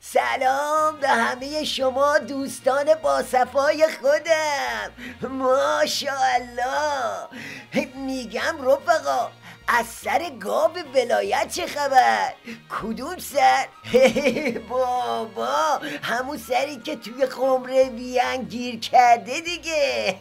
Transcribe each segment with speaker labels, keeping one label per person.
Speaker 1: سلام به همه شما دوستان با صفای خودم. ماشاءالله. میگم رفقا از سر گاب ولایت چه خبر؟ کدوم سر؟ بابا همون سری که توی خمره وین گیر کرده دیگه.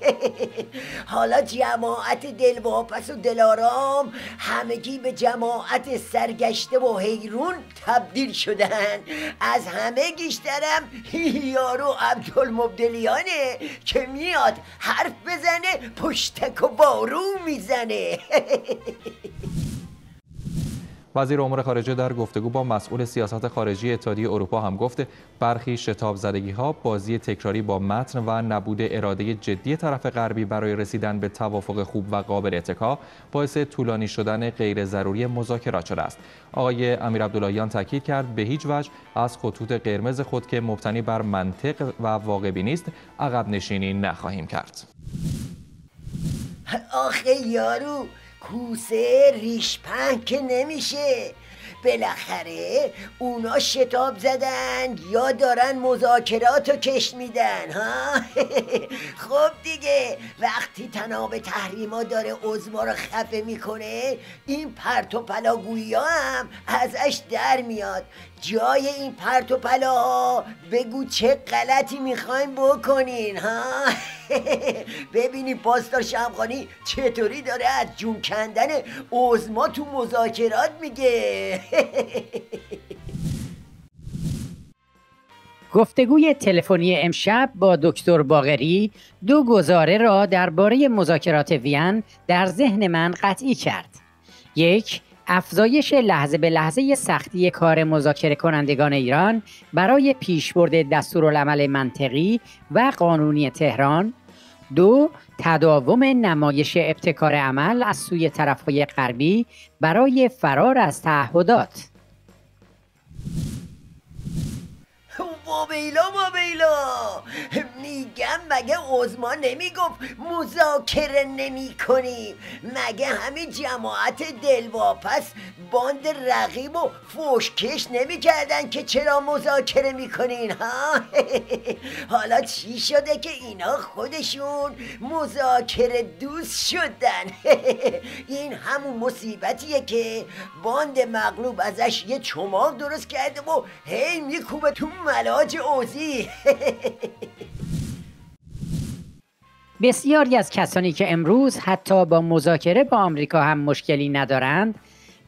Speaker 1: حالا جماعت دلواپس و دلارام همگی به جماعت سرگشته و حیرون تبدیل شدن. از همه گیشترم یارو عبدالمبدلیانه که میاد حرف بزنه پشتک و بارو می‌زنه.
Speaker 2: وزیر امور خارجه در گفتگو با مسئول سیاست خارجی اتحادیه اروپا هم گفته برخی شتاب زدگی ها بازی تکراری با متن و نبود اراده جدی طرف غربی برای رسیدن به توافق خوب و قابل اتکا باعث طولانی شدن غیر ضروری مذاکرات شده است. آقای امیر عبداللهیان تاکید کرد به هیچ وجه از خطوط قرمز خود که مبتنی بر منطق و واقع نیست عقب نشینی نخواهیم کرد.
Speaker 1: آخه یارو کوسه ریش که نمیشه. بالاخره اونا شتاب زدن یا دارن مذاکرات رو کش میدن ها؟ خب دیگه وقتی تناب تحریما داره عزما رو خفه می‌کنه این پرت و پلاگویی هم ازش در میاد. جای این پرت و پلا بگو چه غلطی می‌خوایم بکنین ها؟ ببینی پاسدار شمخانی چطوری داره از جون کندن عزما تو مذاکرات میگه.
Speaker 3: گفتگوی تلفنی امشب با دکتر باغری دو گزاره را درباره مذاکرات وین در ذهن من قطعی کرد. یک افزایش لحظه به لحظه سختی کار مذاکره کنندگان ایران برای پیشبرد دستورالعمل منطقی و قانونی تهران دو تداوم نمایش ابتکار عمل از سوی طرفهای غربی برای فرار از تعهدات.
Speaker 1: بابیلا بابیلا میگم مگه عزما نمی‌گفت مذاکره نمی کنیم مگه همین جماعت دلواپس باند رقیب و فوشکش نمی‌کردن که چرا مذاکره می‌کنین ها؟ حالا چی شده که اینا خودشون مذاکره دوست شدن؟ این همون مصیبتیه که باند مغلوب ازش یه چماق درست کرده و هی میکوبه تو ملاج اوزی
Speaker 3: بسیاری از کسانی که امروز حتی با مذاکره با آمریکا هم مشکلی ندارند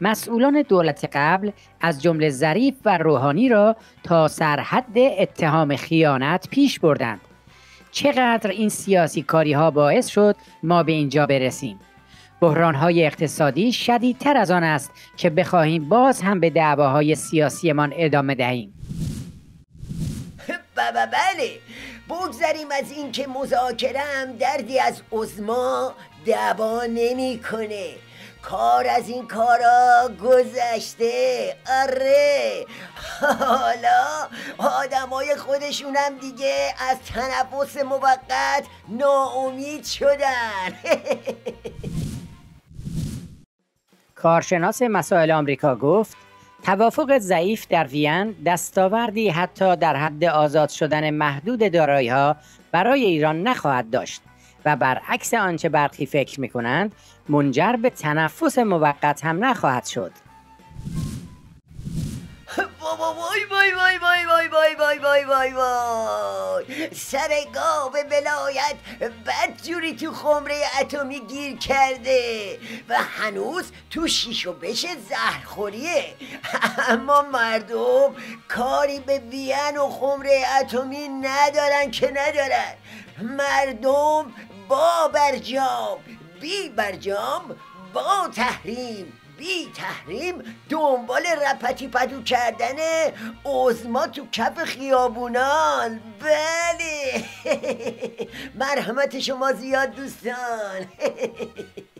Speaker 3: مسئولان دولت قبل از جمله ظریف و روحانی را تا سرحد اتهام خیانت پیش بردند. چقدر این سیاسی کاری ها باعث شد ما به اینجا برسیم؟ بحران های اقتصادی شدیدتر از آن است که بخواهیم باز هم به دعواهای سیاسیمان ادامه دهیم.
Speaker 1: بله بگذریم از اینکه مذاکره هم دردی از عزما دعوا نمی‌کنه. کار از این کارا گذشته آره. حالا آدمای خودشونم دیگه از تنفس موقت ناامید شدن.
Speaker 3: کارشناس مسائل آمریکا گفت توافق ضعیف در وین دستاوردی حتی در حد آزاد شدن محدود ها برای ایران نخواهد داشت و برعکس آنچه برخی فکر می کنند منجر به تنفس موقت هم نخواهد شد.
Speaker 1: وای وای وای وای وای وای وای وای وای وای سر گاو بلایت بد جوری تو خمره اتمی گیر کرده و هنوز تو شیش و بش زهرخوریه. اما مردم کاری به وین و خمره اتمی ندارن که ندارن. مردم با برجام بی برجام با تحریم. بی تحریم دنبال رپتی پدو کردن عزما تو کف خیابونان. بله. مرحمت شما زیاد دوستان.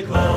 Speaker 4: Music